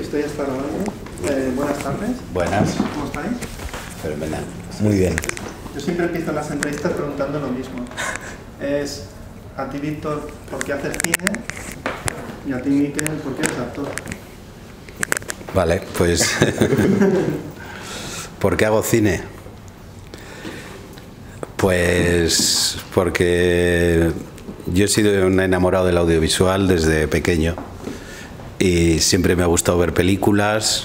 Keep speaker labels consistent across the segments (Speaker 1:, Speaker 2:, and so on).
Speaker 1: Estoy hasta grabando. Eh, buenas tardes.
Speaker 2: Buenas.
Speaker 1: ¿Cómo estáis?
Speaker 2: Fenomenal.
Speaker 3: Muy bien.
Speaker 1: Yo siempre empiezo las entrevistas preguntando lo mismo. Es a ti, Víctor, ¿por qué haces cine? Y a ti, Miquel, ¿por qué eres actor?
Speaker 2: Vale, pues. ¿Por qué hago cine? Pues porque yo he sido un enamorado del audiovisual desde pequeño y siempre me ha gustado ver películas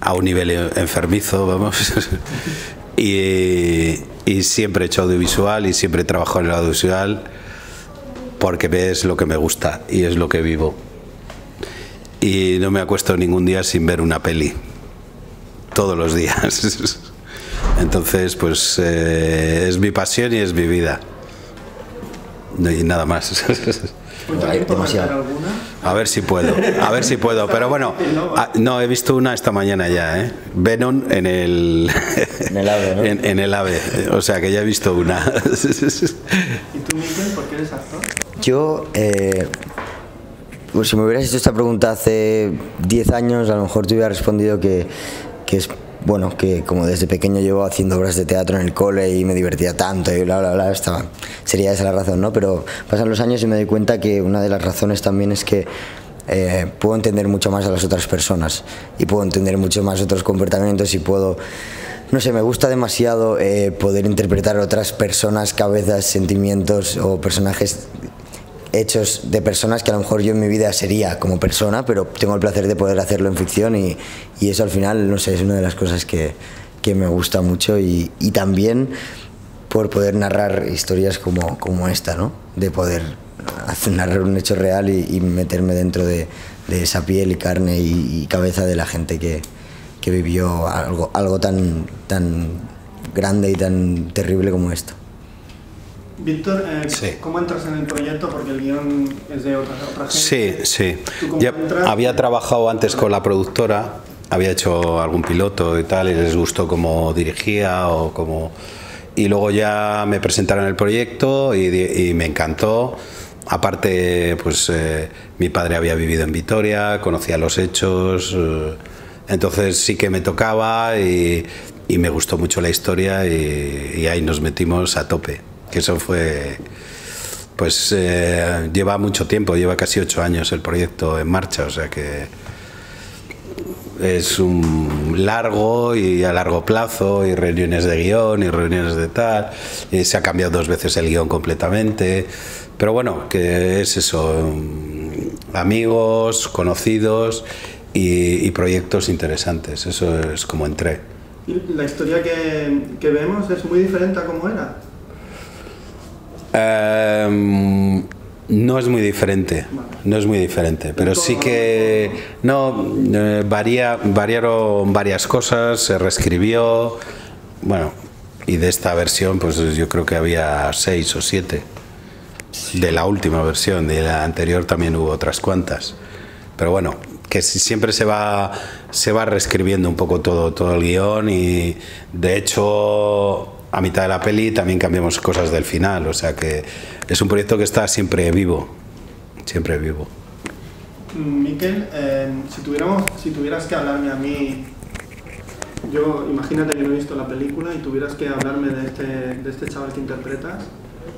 Speaker 2: a un nivel enfermizo, vamos. y, y siempre he hecho audiovisual y siempre he trabajado en el audiovisual porque es lo que me gusta y es lo que vivo. Y no me acuesto ningún día sin ver una peli. Todos los días. Entonces, pues eh, es mi pasión y es mi vida. Hay nada más.
Speaker 1: ¿Cuánto
Speaker 3: Hay demasiado.
Speaker 2: A ver si puedo, a ver si puedo. Pero bueno, ah, no, he visto una esta mañana ya, ¿eh? Venom en el...
Speaker 3: En el AVE, ¿no?
Speaker 2: En, en el AVE, o sea que ya he visto una.
Speaker 1: ¿Y tú, Miquel, por qué eres actor?
Speaker 3: Yo, eh, pues si me hubieras hecho esta pregunta hace 10 años, a lo mejor te hubiera respondido que, que es, bueno, que como desde pequeño llevo haciendo obras de teatro en el cole y me divertía tanto y bla, bla, bla, estaba, sería esa la razón, ¿no? Pero pasan los años y me doy cuenta que una de las razones también es que eh, puedo entender mucho más a las otras personas y puedo entender mucho más otros comportamientos y puedo no sé, me gusta demasiado eh, poder interpretar otras personas, cabezas, sentimientos o personajes hechos de personas que a lo mejor yo en mi vida sería como persona, pero tengo el placer de poder hacerlo en ficción y, eso al final, no sé, es una de las cosas que, que me gusta mucho y, también por poder narrar historias como, como esta, ¿no? De poder hacer, narrar un hecho real y, meterme dentro de, de esa piel y carne y cabeza de la gente que, que vivió algo, algo tan, tan grande y tan terrible como esto.
Speaker 1: Víctor, eh,
Speaker 2: Sí.
Speaker 1: ¿cómo entras en el proyecto? Porque el guion es de otra, otra
Speaker 2: Sí,
Speaker 1: gente.
Speaker 2: sí.
Speaker 1: ¿Tú cómo
Speaker 2: Ya
Speaker 1: entras?
Speaker 2: había trabajado antes con la productora, había hecho algún piloto y tal, y les gustó cómo dirigía o cómo... Y luego ya me presentaron el proyecto y, me encantó. Aparte, pues eh, mi padre había vivido en Vitoria, conocía los hechos, eh, entonces sí que me tocaba y, y me gustó mucho la historia y, y ahí nos metimos a tope. Eso fue... Pues eh, lleva mucho tiempo, lleva casi ocho años el proyecto en marcha, o sea que es un largo y a largo plazo y reuniones de guion y reuniones de tal y se ha cambiado dos veces el guion completamente pero bueno que es eso mm, amigos conocidos y, proyectos interesantes eso es como entré
Speaker 1: La historia que, que vemos es muy diferente a cómo era.
Speaker 2: Em, no es muy diferente, no es muy diferente, pero sí que no eh, varía, variaron varias cosas, se reescribió, bueno, y de esta versión, pues yo creo que había seis o siete. De la última versión, de la anterior también hubo otras cuantas, pero bueno, que si- siempre se va se va reescribiendo un poco todo todo el guion y de hecho a mitad de la peli también cambiamos cosas del final, o sea que es un proyecto que está siempre vivo, siempre vivo.
Speaker 1: Miquel, eh, si, tuviéramos, si tuvieras que hablarme a mí, yo imagínate que no he visto la película y tuvieras que hablarme de este, de este chaval que interpretas,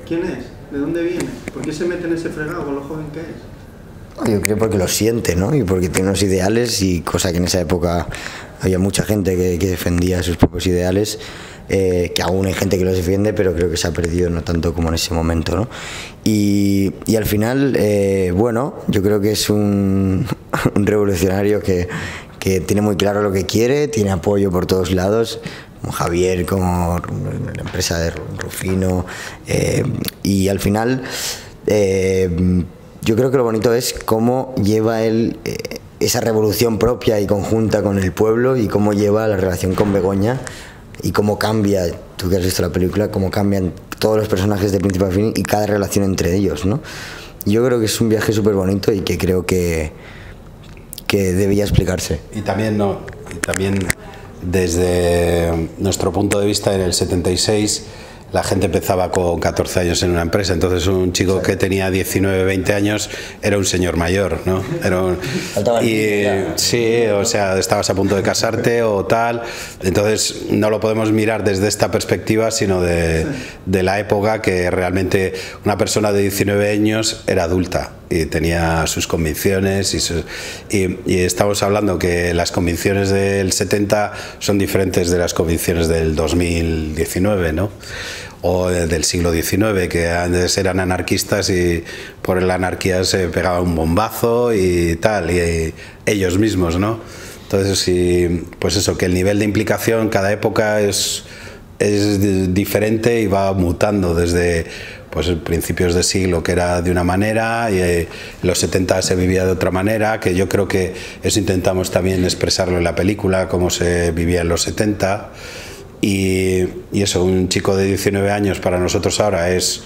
Speaker 1: ¿quién es? ¿De dónde viene? ¿Por qué se mete en ese fregado con lo joven que es?
Speaker 3: Yo creo porque lo siente, ¿no? Y porque tiene unos ideales y cosa que en esa época había mucha gente que, que defendía sus propios ideales, eh, que aún hay gente que los defiende, pero creo que se ha perdido no tanto como en ese momento, ¿no? Y, y al final, eh, bueno, yo creo que es un, un revolucionario que, que tiene muy claro lo que quiere, tiene apoyo por todos lados, como Javier, como la empresa de Rufino, eh, y al final... eh, yo creo que lo bonito es cómo lleva él eh, esa revolución propia y conjunta con el pueblo y cómo lleva la relación con Begoña y cómo cambia, tú que has visto la película, cómo cambian todos los personajes de principio a fin y cada relación entre ellos, ¿no? Yo creo que es un viaje súper bonito y que creo que, que debía explicarse.
Speaker 2: Y también, no, y también desde nuestro punto de vista en el 76 la gente empezaba con 14 años en una empresa, entonces un chico que tenía 19, 20 años era un señor mayor, ¿no? Era un, y, sí, o sea, estabas a punto de casarte o tal, entonces no lo podemos mirar desde esta perspectiva, sino de, de la época que realmente una persona de 19 años era adulta y tenía sus convicciones y, y, estamos hablando que las convicciones del 70 son diferentes de las convicciones del 2019, ¿no? O del siglo XIX, que antes eran anarquistas y por la anarquía se pegaba un bombazo y tal, y, ellos mismos, ¿no? Entonces, sí, pues eso, que el nivel de implicación cada época es, es diferente y va mutando desde pues principios de siglo que era de una manera y en los 70 se vivía de otra manera, que yo creo que eso intentamos también expresarlo en la película, cómo se vivía en los 70. Y, y eso, un chico de 19 años para nosotros ahora es,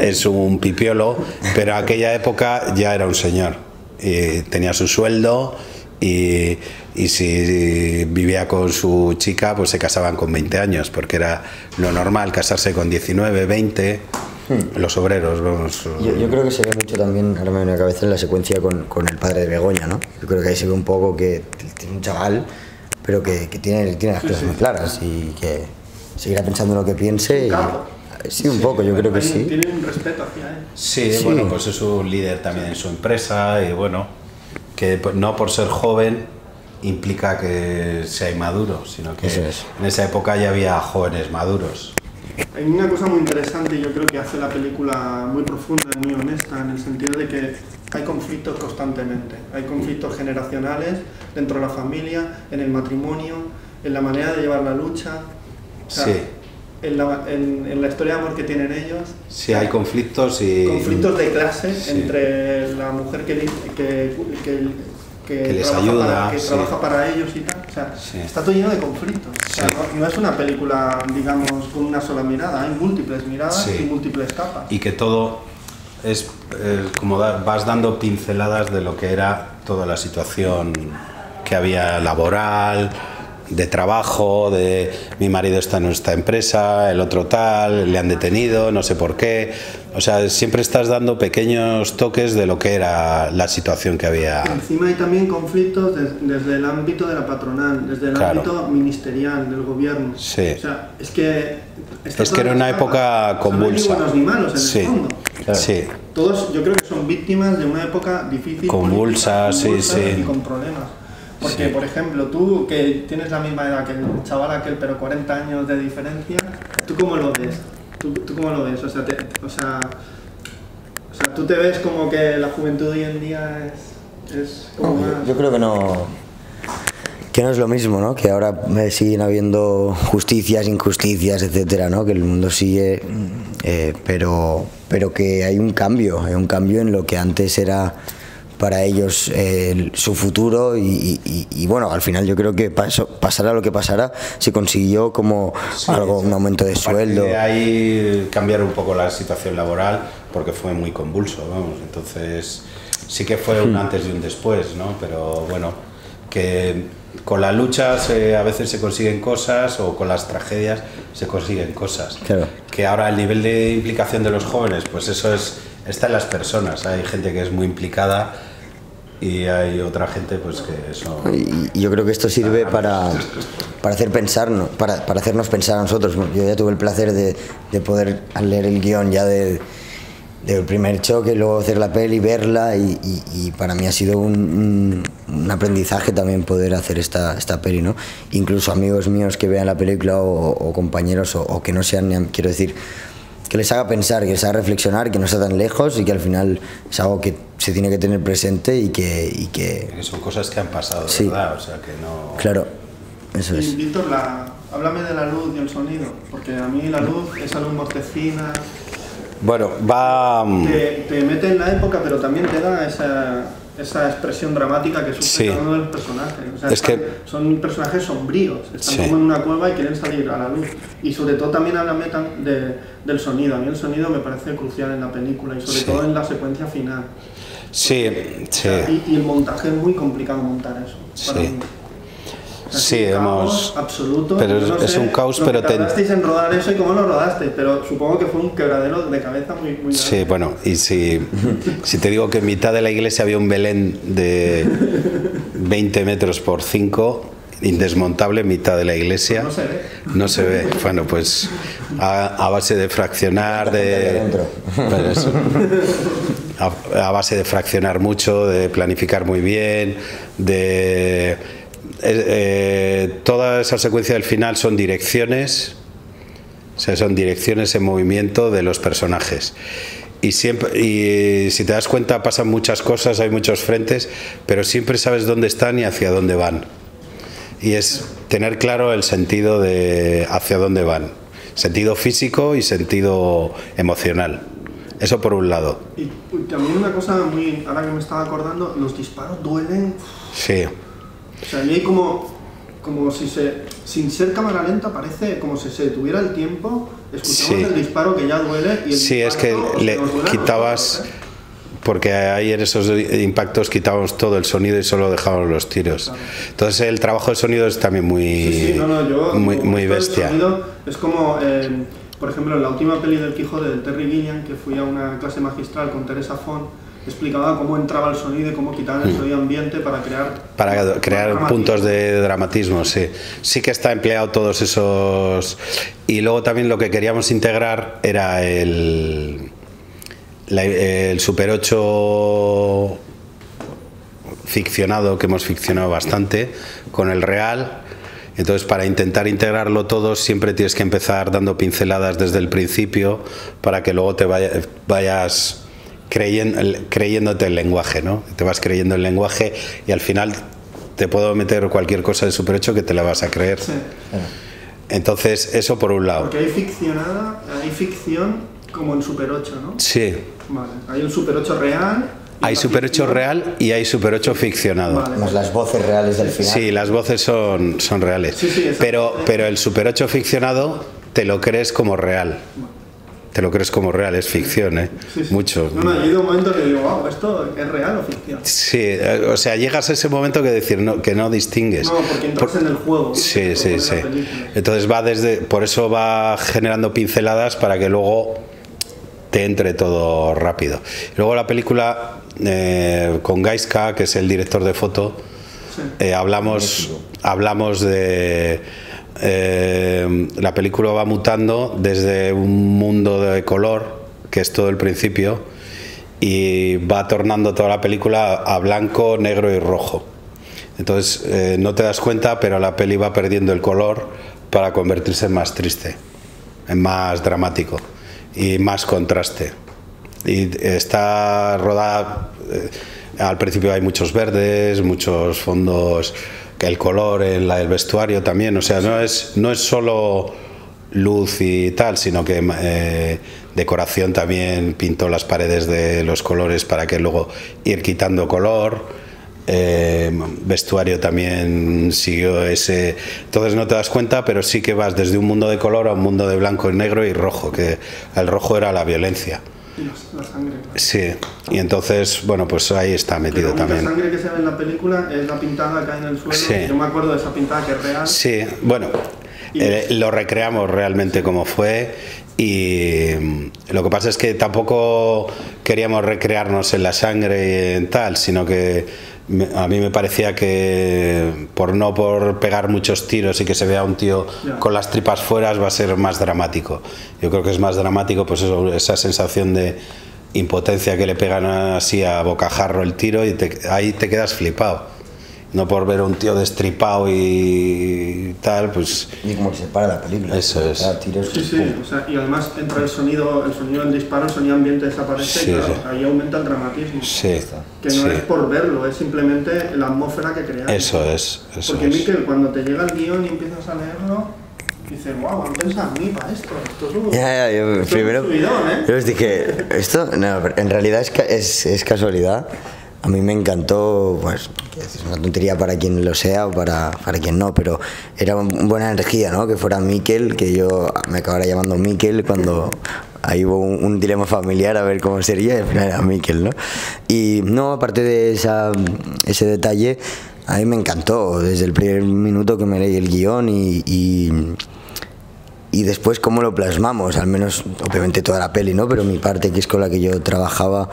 Speaker 2: es un pipiolo, pero aquella época ya era un señor. Y tenía su sueldo y, y si vivía con su chica, pues se casaban con 20 años, porque era lo normal casarse con 19, 20. Hmm. Los obreros, vamos.
Speaker 3: Yo, creo que se ve mucho también, ahora me viene a la cabeza, en la secuencia con, con, el padre de Begoña, ¿no? Yo creo que ahí se ve un poco que tiene un chaval, pero que, que tiene, tiene las cosas muy claras y que seguirá pensando lo que piense. Y, sí, un poco, yo creo que sí.
Speaker 1: Tiene un respeto hacia él.
Speaker 2: Sí, sí, bueno, pues es un líder también en su empresa y bueno, que no por ser joven implica que sea inmaduro, sino que en esa época ya había jóvenes maduros.
Speaker 1: Hay una cosa muy interesante, yo creo que hace la película muy profunda y muy honesta, en el sentido de que hay conflictos constantemente. Hay conflictos generacionales dentro de la familia, en el matrimonio, en la manera de llevar la lucha.
Speaker 2: sí.
Speaker 1: En la, en, la, historia de amor que tienen ellos.
Speaker 2: Sí, hay conflictos y...
Speaker 1: Conflictos de clase entre la mujer que, que, que que, les ayuda, para, que trabaja para ellos y tal. O sea, está todo lleno de conflictos. O sea, no, es una película, digamos, con una sola mirada, hay múltiples miradas y múltiples capas.
Speaker 2: Y que todo es eh, como vas dando pinceladas de lo que era toda la situación que había laboral, de trabajo, de mi marido está en esta empresa, el otro tal, le han detenido, no sé por qué. O sea, siempre estás dando pequeños toques de lo que era la situación que había.
Speaker 1: Encima hay también conflictos desde el ámbito de la patronal, desde el ámbito ministerial, del gobierno.
Speaker 2: Sí.
Speaker 1: O sea, es que...
Speaker 2: Es que era una época convulsa.
Speaker 1: no hay buenos ni malos en
Speaker 2: sí.
Speaker 1: el fondo.
Speaker 2: Sí.
Speaker 1: Todos yo creo que son víctimas de una época difícil.
Speaker 2: Convulsa, sí, sí.
Speaker 1: Y con problemas. Porque, por ejemplo, tú que tienes la misma edad que el chaval aquel, pero 40 años de diferencia, ¿tú cómo lo ves? ¿Tú, tú cómo lo ves? O sea, o, sea, o sea, ¿tú te ves como que la juventud hoy en día es, es como
Speaker 3: yo, creo que no que no es lo mismo, ¿no? Que ahora siguen habiendo justicias, injusticias, etcétera, ¿no? Que el mundo sigue, eh, pero, pero que hay un cambio, hay un cambio en lo que antes era para ellos eh, su futuro y, bueno, al final yo creo que pasó, pasará lo que pasará, se consiguió como algo, un aumento de sueldo.
Speaker 2: De ahí cambiar un poco la situación laboral porque fue muy convulso, vamos, entonces sí que fue un hmm. antes y un después, ¿no? Pero bueno, que con la lucha a veces se consiguen cosas o con las tragedias se consiguen cosas. Que ahora el nivel de implicación de los jóvenes, pues eso es está en las personas. Hay gente que es muy implicada y hay otra gente pues que eso...
Speaker 3: Y yo creo que esto sirve para, para hacer pensar, para, para hacernos pensar a nosotros. Yo ya tuve el placer de, de poder leer el guion ya de, del primer choque, luego hacer la peli, verla y, y, para mí ha sido un, un, aprendizaje también poder hacer esta, esta peli, ¿no? Incluso amigos míos que vean la película o, compañeros o, o, que no sean, quiero decir, que les haga pensar, que les haga reflexionar, que no está tan lejos y que al final es algo que se tiene que tener presente y que... Y que...
Speaker 2: son cosas que han pasado, ¿verdad? O sea, que no...
Speaker 3: Claro, eso es.
Speaker 1: Víctor, la... háblame de la luz y el sonido, porque a mí la luz, esa luz mortecina...
Speaker 2: Bueno, va...
Speaker 1: Mm, te, te mete en la época, pero también te da esa esa expresión dramática que sufre cada uno de los personajes. O sea,
Speaker 2: es que...
Speaker 1: Son personajes sombríos, están como en una cueva y quieren salir a la luz. Y sobre todo también habla de, del sonido. A mí el sonido me parece crucial en la película y sobre todo en la secuencia final.
Speaker 2: Sí, sí.
Speaker 1: y, el montaje es muy complicado montar eso.
Speaker 2: sí. Sí, hemos.
Speaker 1: Absoluto.
Speaker 2: Pero es un caos, pero
Speaker 1: te. en rodar eso y cómo lo rodaste, pero supongo que fue un quebradero de cabeza muy, muy
Speaker 2: Sí, bueno, y si, si te digo que en mitad de la iglesia había un Belén de 20 metros por 5, indesmontable en mitad de la iglesia.
Speaker 1: no se ve.
Speaker 2: No se ve. Bueno, pues a, base de fraccionar, de. a, base de fraccionar mucho, de planificar muy bien, de... Eh, eh, toda esa secuencia del final son direcciones, o sea, son direcciones en movimiento de los personajes. Y, siempre, y si te das cuenta pasan muchas cosas, hay muchos frentes, pero siempre sabes dónde están y hacia dónde van. Y es tener claro el sentido de hacia dónde van, sentido físico y sentido emocional. Eso por un lado.
Speaker 1: Y también una cosa muy, ahora que me estaba acordando, los disparos duelen.
Speaker 2: Sí.
Speaker 1: O sea, mí hay como, como si se, sin ser cámara lenta, parece como si se detuviera el tiempo, escuchamos el disparo que ya duele y el
Speaker 2: Sí, es que le quitabas... porque ahí en esos impactos quitábamos todo el sonido y solo dejábamos los tiros. Entonces el trabajo de sonido es también muy, muy, muy bestia.
Speaker 1: es como... Eh, por ejemplo, en la última peli del Quijote de Terry Gilliam, que fui a una clase magistral con Teresa Font, explicaba cómo entraba el sonido y cómo quitaban el mm. sonido ambiente para crear...
Speaker 2: Para crear puntos de dramatismo, sí. Sí que está empleado todos esos... Y luego también lo que queríamos integrar era el, el Super 8 ficcionado, que hemos ficcionado bastante, con el real entonces, para intentar integrarlo todo, siempre tienes que empezar dando pinceladas desde el principio para que luego te vayas creyéndote el lenguaje, ¿no? Te vas creyendo el lenguaje y al final te puedo meter cualquier cosa de superhecho que te la vas a creer. Entonces, eso por un lado.
Speaker 1: Porque hay ficcionada, hay ficción como en Super 8, ¿no?
Speaker 2: Sí.
Speaker 1: Vale. Hay un Super 8 real
Speaker 2: hay Super 8 real y hay Super 8 ficcionado.
Speaker 3: las voces reales del final.
Speaker 2: Sí, las voces son, son reales. pero, pero el Super 8 ficcionado te lo crees como real. Te lo crees como real, es ficción, ¿eh? Mucho.
Speaker 1: No, no, ha un momento que digo, wow, ¿esto es real o ficción? Sí,
Speaker 2: eh, o sea, llegas a ese momento que decir no, que no distingues.
Speaker 1: No, porque entras en el juego.
Speaker 2: Sí, sí, sí. Entonces va desde, por eso va generando pinceladas para que luego te entre todo rápido. Luego la película eh, con Gaiska, que es el director de foto, eh, hablamos, hablamos de... Eh, la película va mutando desde un mundo de color, que es todo el principio, y va tornando toda la película a blanco, negro y rojo. Entonces no te das cuenta, pero la peli va perdiendo el color para convertirse en más triste, en más dramático y más contraste y está rodada, eh, al principio hay muchos verdes, muchos fondos, el color, el, el vestuario también, o sea, no es, no es solo luz y tal, sino que eh, decoración también pintó las paredes de los colores para que luego ir quitando color. Eh, vestuario también siguió ese. Entonces no te das cuenta, pero sí que vas desde un mundo de color a un mundo de blanco, y negro y rojo, que el rojo era la violencia.
Speaker 1: La sangre.
Speaker 2: Sí, y entonces, bueno, pues ahí está metido también.
Speaker 1: La sangre que se ve en la película es la pintada acá en el suelo. Sí. Yo me acuerdo de esa pintada que es real.
Speaker 2: Sí, bueno, eh, lo recreamos realmente como fue y mm, lo que pasa es que tampoco queríamos recrearnos en la sangre y en tal, sino que a mí me parecía que por no por pegar muchos tiros y que se vea un tío con las tripas fuera va a ser más dramático. Yo creo que es más dramático pues esa sensación de impotencia que le pegan así a bocajarro el tiro y ahí te quedas flipado no por ver a un tío destripado y tal, pues...
Speaker 3: Y como que se para la película.
Speaker 2: Eso es.
Speaker 1: sí, sí, o sea, y además entra el sonido, el sonido del disparo, el sonido ambiente desaparece y claro, ahí aumenta el dramatismo.
Speaker 2: Sí.
Speaker 1: Que no es por verlo, es simplemente la atmósfera que crea.
Speaker 2: Eso es, eso
Speaker 1: Porque Miquel, cuando te llega el guion y empiezas a leerlo, dices, wow, han pensado en mí para esto. Esto es un,
Speaker 3: ya, ya, yo primero, subidón, ¿eh? Yo les dije, esto, no, en realidad es, es, es casualidad a mí me encantó, pues, es una tontería para quien lo sea o para, para quien no, pero era buena energía, ¿no? Que fuera Miquel, que yo me acabara llamando Miquel cuando ahí hubo un, dilema familiar a ver cómo sería y al final era Miquel, ¿no? Y no, aparte de esa, ese detalle, a mí me encantó desde el primer minuto que me leí el guion y, y, después cómo lo plasmamos, al menos obviamente toda la peli, ¿no? Pero mi parte, que es con la que yo trabajaba,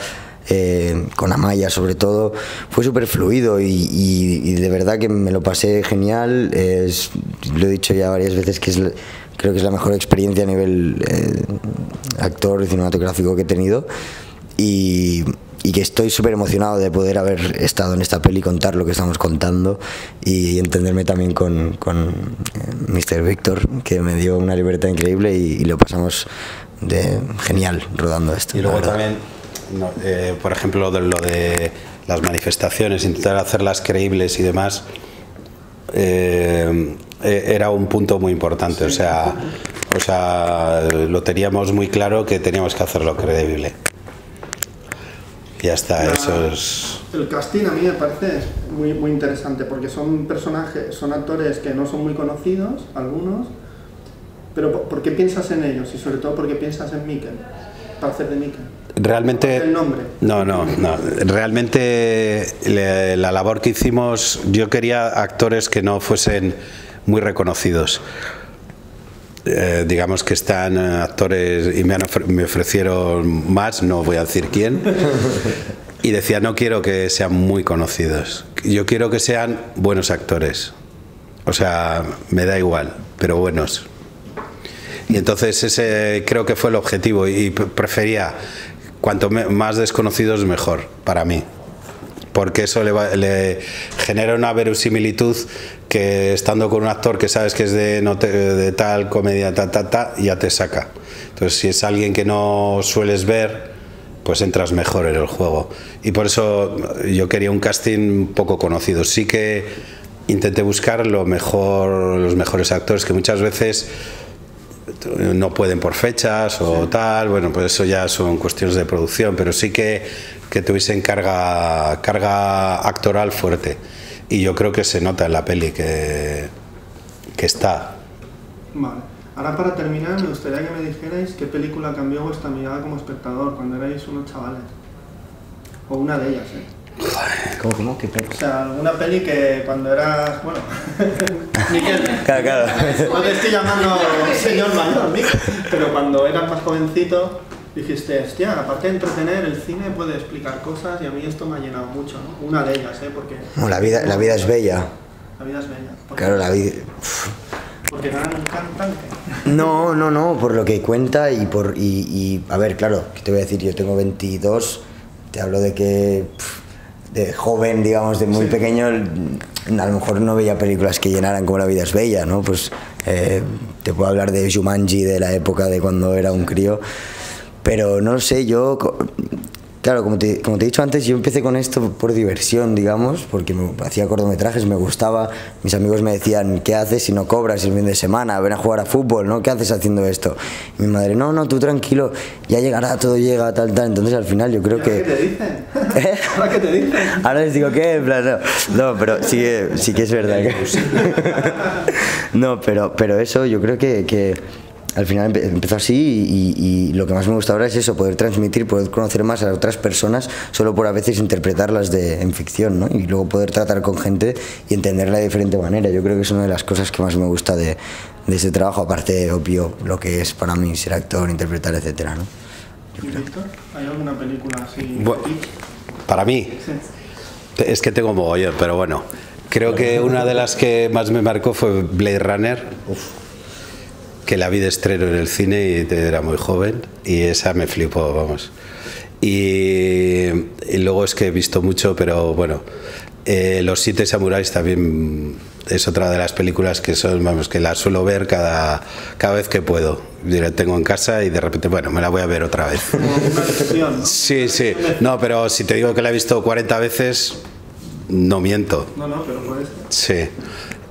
Speaker 3: eh, con Amaya sobre todo, fue súper fluido y, de verdad que me lo pasé genial. Es, lo he dicho ya varias veces que es, creo que es la mejor experiencia a nivel eh, actor y cinematográfico que he tenido. Y, y que estoy súper emocionado de poder haber estado en esta peli, contar lo que estamos contando y entenderme también con, con eh, Mr. Víctor, que me dio una libertad increíble y, lo pasamos de genial rodando esto.
Speaker 2: Y luego también, eh, por ejemplo, de lo de las manifestaciones, intentar hacerlas creíbles y demás, eh, era un punto muy importante. O sea, o sea, lo teníamos muy claro que teníamos que hacerlo creíble ya está, eso es...
Speaker 1: El casting a mí me parece muy, muy interesante porque son personajes, son actores que no son muy conocidos, algunos, pero ¿por qué piensas en ellos? Y sobre todo, ¿por qué piensas en Mikkel? Para hacer de Mikkel.
Speaker 2: Realmente...
Speaker 1: El nombre.
Speaker 2: No, no, no. Realmente la labor que hicimos, yo quería actores que no fuesen muy reconocidos. Eh, digamos que están eh, actores y me, me ofrecieron más, no voy a decir quién, y decía, no quiero que sean muy conocidos, yo quiero que sean buenos actores. O sea, me da igual, pero buenos. Y entonces ese creo que fue el objetivo y prefería cuanto más desconocidos mejor para mí porque eso le, genera una verosimilitud que estando con un actor que sabes que es de, de tal comedia, ta, ta, ta, ya te saca. Entonces, si es alguien que no sueles ver, pues entras mejor en el juego. Y por eso yo quería un casting poco conocido. Sí que intenté buscar lo mejor, los mejores actores que muchas veces no pueden por fechas o tal, bueno, pues eso ya son cuestiones de producción, pero sí que que tuviesen carga, carga actoral fuerte. Y yo creo que se nota en la peli que, que está.
Speaker 1: Vale. Ahora para terminar me gustaría que me dijerais qué película cambió vuestra mirada como espectador cuando erais unos chavales. O una de ellas, ¿eh?
Speaker 3: ¿Cómo, cómo? ¿Qué
Speaker 1: O sea, alguna peli que cuando eras, bueno, Miquel,
Speaker 3: claro, claro.
Speaker 1: no te estoy llamando señor mayor, pero cuando eras más jovencito, dijiste, hostia, aparte de entretener, el cine puede explicar cosas y a mí esto me ha llenado mucho, ¿no? Una de ellas, ¿eh? Porque...
Speaker 3: la, vida, la vida es bella.
Speaker 1: La vida es bella.
Speaker 3: Claro, la vida...
Speaker 1: Porque ganan un cantante.
Speaker 3: No, no, no, por lo que cuenta y por... Y, y, a ver, claro, ¿qué te voy a decir? Yo tengo 22, te hablo de que... de joven, digamos, de muy pequeño, a lo mejor no veía películas que llenaran como La vida es bella, ¿no? Pues eh, te puedo hablar de Jumanji, de la época de cuando era un crío. Pero no sé, yo, claro, como te, como te he dicho antes, yo empecé con esto por diversión, digamos, porque me hacía cortometrajes, me gustaba. Mis amigos me decían, ¿qué haces si no cobras el fin de semana? Ven a jugar a fútbol, ¿no? ¿Qué haces haciendo esto? Y mi madre, no, no, tú tranquilo, ya llegará, todo llega, tal, tal. Entonces al final yo creo que...
Speaker 1: ¿Qué te dicen? ¿Eh? ¿Ahora qué te dicen?
Speaker 3: Ahora les digo, ¿qué? En plan, no. no, pero sí, sí que es verdad. Que... no, pero, pero eso yo creo que... que al final empezó así y, lo que más me gusta ahora es eso, poder transmitir, poder conocer más a otras personas solo por a veces interpretarlas de, en ficción, ¿no? Y luego poder tratar con gente y entenderla de diferente manera. Yo creo que es una de las cosas que más me gusta de, de este trabajo, aparte, obvio, lo que es para mí ser actor, interpretar, etcétera, ¿no?
Speaker 1: ¿Hay alguna película así?
Speaker 2: para mí, es que tengo mogollón, pero bueno, creo que una de las que más me marcó fue Blade Runner. Uf que la vi de estreno en el cine y era muy joven y esa me flipó, vamos. Y, luego es que he visto mucho, pero bueno, eh, Los Siete Samuráis también es otra de las películas que son, vamos, que la suelo ver cada, cada vez que puedo. La tengo en casa y de repente, bueno, me la voy a ver otra vez. Sí, sí. No, pero si te digo que la he visto 40 veces, no miento.
Speaker 1: No, no, pero puede ser.
Speaker 2: Sí.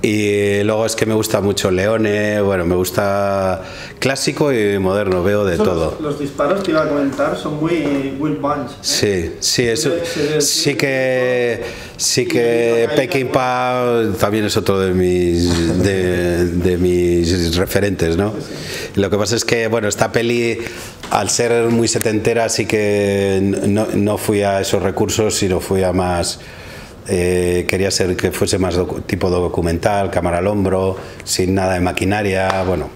Speaker 2: Y luego es que me gusta mucho Leone, bueno, me gusta clásico y moderno, veo de todo.
Speaker 1: Los, disparos que iba a comentar son muy Will Bunch. ¿eh?
Speaker 2: Sí, sí, eso, sí que, sí que Peckinpah también es otro de mis, de, mis referentes, ¿no? Lo que pasa es que, bueno, esta peli, al ser muy setentera, sí que no, no fui a esos recursos, sino fui a más eh, quería ser que fuese más tipo documental, cámara al hombro, sin nada de maquinaria, bueno,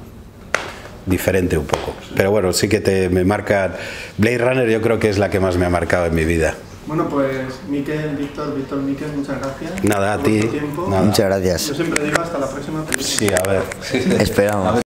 Speaker 2: diferente un poco. Pero bueno, sí que te me marca. Blade Runner yo creo que es la que más me ha marcado en mi vida.
Speaker 1: Bueno, pues Miquel, Víctor, Víctor Miquel, muchas gracias.
Speaker 2: Nada, a ti.
Speaker 3: Muchas gracias.
Speaker 1: Yo siempre digo hasta la próxima película.
Speaker 2: Sí, a ver.
Speaker 3: Esperamos.